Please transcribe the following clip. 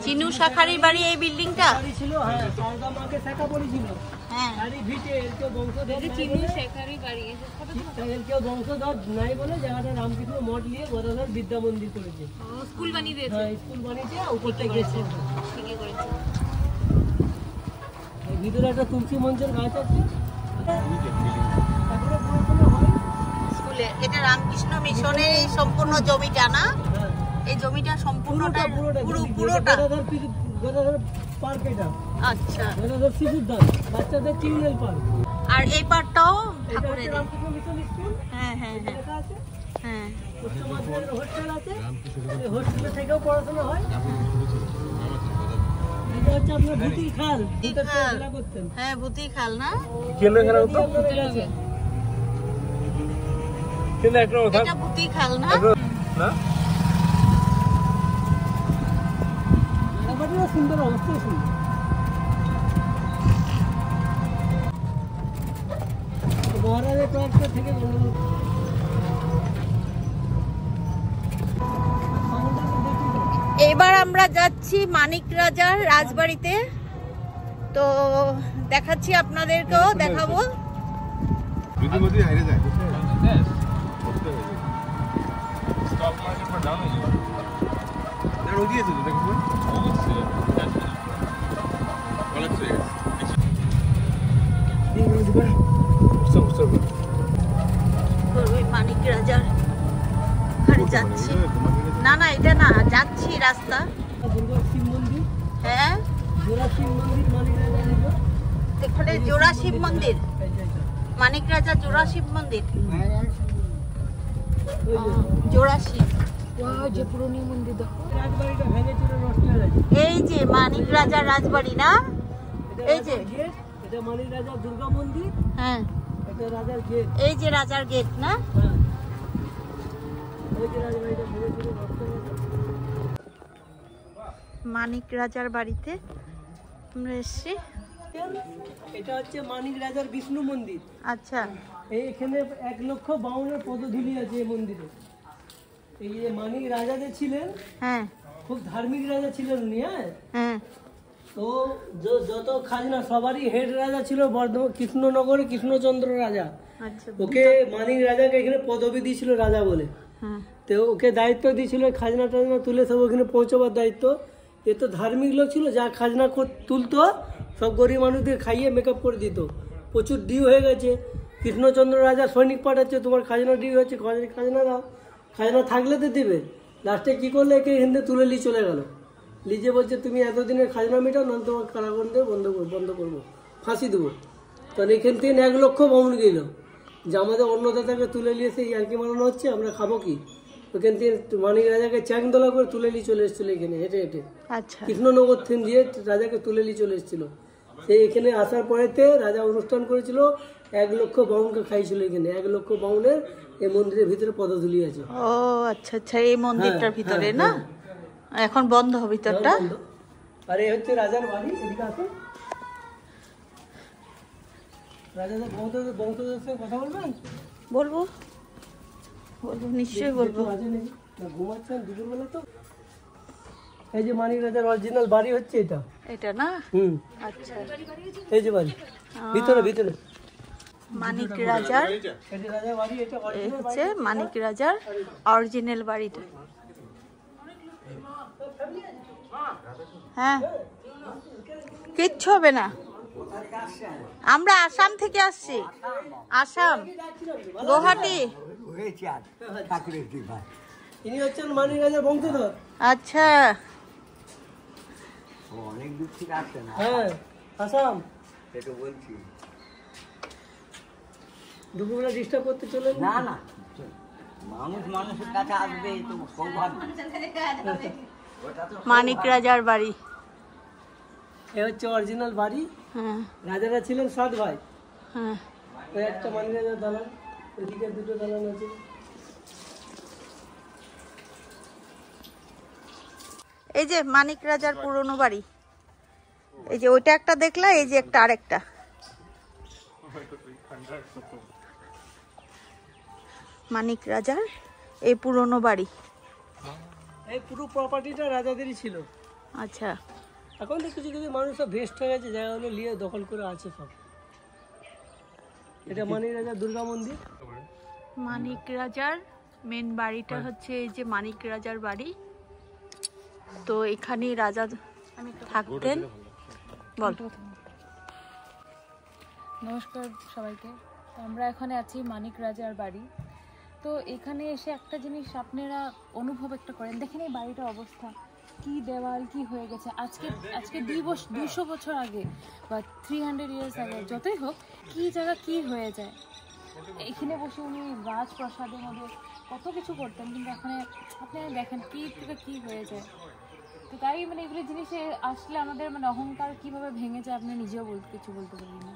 চিনু শাখারির বাড়ি এই বিল্ডিংটা? ছিল হ্যাঁ সারদা মাকে শেখা পড়েছিল হ্যাঁ। আর ভিটে এর কেউ বংশধর নাই চিনি বলে- বাড়ি তাই এর কেউ বংশধর নাই বলে জায়গাটা রামকৃষ্ণ মঠ নিয়ে গদাধর বিদ্যা মন্দির করেছে। স্কুল বানিয়ে দিয়েছে? হ্যাঁ স্কুল বানিয়েছে উপরটা গেছে। ঠিকই করেছে। ভিতরে একটা তুলসী মঞ্চের গাছ আছে। স্কুলে এটা রামকৃষ্ণ মিশনের এই সম্পূর্ণ জমিটা না? হ্যাঁ এই জমিটা সম্পূর্ণটা পুরো পুরোটা? পুরোটা গদাধর গদাধর পার্ক এটা। আচ্ছা। গদাধর শিশু উদ্যান বাচ্চাদের চিলড্রেন পার্ক আর এই হচ্ছে ঠাকুরের হ্যাঁ হ্যাঁ হ্যাঁ। হ্যাঁ। হোস্টেল আছে এই থেকেও পড়াশোনা হয়। ভূতি খাল খেলা হ্যাঁ ভূতি খাল না? এটা ভূতি খাল না? ব্যাপারটা সুন্দর অবস্থায় সুন্দর। মহারাজের থেকে এবার আমরা যাচ্ছি মানিক রাজার রাজবাড়িতে। তো দেখাচ্ছি আপনাদেরকেও দেখাবো। যায়। স্টক মার্কেট আলো দিয়েছে তো দেখুন মানিক রাজার ওখানে যাচ্ছি। না না এটা না যাচ্ছি রাস্তা। হ্যাঁ? এখানে জোড়া শিব হ্যাঁ? মন্দির। মানিক রাজা জোড়া শিব মন্দির। জোড়া শিব। যে পুরনো মন্দির দেখো। এই যে মানিক রাজার রাজবাড়ি না? এটা এই যে। গেট এটা মালিক রাজা দুর্গা মন্দির হ্যাঁ। এটা রাজার গেট এই যে রাজার গেট না? হ্যাঁ। মানিক রাজার বাড়িতে আমরা এসছি। এটা হচ্ছে মানিক রাজার বিষ্ণু মন্দির। আচ্ছা। এই এখানে এক লক্ষ বাউনের পদধূলি আছে এই মন্দিরে। এই যে মানিক রাজা যে ছিলেন হ্যাঁ। খুব ধার্মিক রাজা ছিলেন উনি হ্যাঁ? হ্যাঁ। তো যত খাজনা সবারই হেড রাজা ছিল বর্ধমান কৃষ্ণনগরে কৃষ্ণচন্দ্র রাজা। আচ্ছা ওকে মানিক রাজাকে এখানে পদবি দিয়েছিল রাজা বলে। হ্যাঁ। তো ওকে দায়িত্ব দিয়েছিল খাজনা টাজনা তুলে সব ওখানে পৌঁছবার দায়িত্ব। এ তো ধার্মিক লোক ছিল যা খাজনা তুলতো সব গরিব মানুষদের খাইয়ে মেকআপ করে দিত। প্রচুর ডিউ হয়ে গেছে। কৃষ্ণচন্দ্র রাজা সৈনিক পাঠাচ্ছে তোমার খাজনা ডিউ হচ্ছে খাজনা দাও। খাজনা থাকলে তো দেবে। লাস্টে কি করলে একে হিন্দে তুলে নিয়ে চলে গেল। লিজে বলছে তুমি এতদিনের খাজনা মেটাও না তোমার কারাগার দিয়ে বন্ধ করব বন্ধ করব ফাঁসি দেবো। তখন এখান থেকে এক লক্ষ বামুন গেল যে আমাদের অন্নদাতাকে তুলে নিয়ে সেই ইয়ার্কি মারানো হচ্ছে আমরা খাব কি? ওখান থেকে মানিক রাজাকে চ্যাংদোলা করে তুলে নিয়ে চলে এসেছিল এখানে হেঁটে হেঁটে। আচ্ছা। কৃষ্ণনগর থেকে দিয়ে রাজাকে তুলে নিয়ে চলে এসেছিল। সেই এখানে আসার পরেতে রাজা অনুষ্ঠান করেছিল এক লক্ষ বাউনকে খাইছিল এখানে এক লক্ষ বাউনের এই মন্দিরের ভিতরে পদধূলি আছে। ও আচ্ছা আচ্ছা এই মন্দিরটার হ্যাঁ, ভিতরে হ্যাঁ, না? হ্যাঁ। এখন বন্ধ ভিতরটা? আর এই হচ্ছে রাজার বাড়ি এদিকে আসুন রাজাদের বংশধর বংশধর সঙ্গে কথা বলবেন? বলব। বলব নিশ্চয়ই বলব। ঘুমাচ্ছেন দুপুরবেলা তো? এই যে মানিক রাজার অরিজিনাল বাড়ি হচ্ছে এটা। এটা না? হুম। আচ্ছা। এই যে বাড়ি। ভিতরে ভিতরে। মানিক রাজার হচ্ছে মানিক রাজার অরিজিনাল বাড়িটা। হ্যাঁ। কিচ্ছু হবে না। আমরা আসাম থেকে আসছি। আসাম। গুয়াহাটি। ইনি হচ্ছেন মানিক রাজার বংশধর। আচ্ছা। অনেক দূর থেকে আসছে না? হ্যাঁ আসাম। সেটা বলছি। দুপুরবেলা ডিস্টার্ব করতে চলেন না না মানুষ মানুষের কাছে আসবে তো তো মানিক রাজার বাড়ি। এ হচ্ছে অরিজিনাল বাড়ি। হ্যাঁ। রাজারা ছিলেন সাত ভাই। হ্যাঁ। ওই একটা মানিক রাজার দালান এদিকে দুটো দালান আছে। এই যে মানিক রাজার পুরনো বাড়ি। এই যে ওইটা একটা দেখলা এই যে একটা আরেকটা। মানিক রাজার এই পুরনো বাড়ি। এই পুরো প্রপার্টিটা রাজাদেরই ছিল। আচ্ছা। এখন তো কিছু কিছু মানুষ সব ভেস্ট হয়ে গেছে জায়গাগুলো নিয়ে দখল করে আছে সব। এটা মানিক রাজা দুর্গা মন্দির। মানিক রাজার মেন বাড়িটা হচ্ছে এই যে মানিক রাজার বাড়ি। তো এখানে রাজা থাকতেন। নমস্কার সবাইকে। আমরা এখানে আছি মানিক রাজার বাড়ি। তো এখানে এসে একটা জিনিস আপনারা অনুভব একটা করেন। দেখেন এই বাড়িটার অবস্থা। কি দেওয়াল, কি হয়ে গেছে। আজকে আজকে দুই বছর দুশো বছর আগে বা থ্রি হান্ড্রেড ইয়ার্স আগে, যতই হোক, কি জায়গা, কি হয়ে যায়। এখানে বসে উনি রাজপ্রাসাদের মধ্যে কত কিছু করতেন, কিন্তু এখানে আপনারা দেখেন কি থেকে কি হয়ে যায়। তো তাই মানে এগুলো জিনিসে আসলে আমাদের মানে অহংকার কীভাবে ভেঙে যায়, আপনি নিজেও বলতে কিছু বলতে পারি না।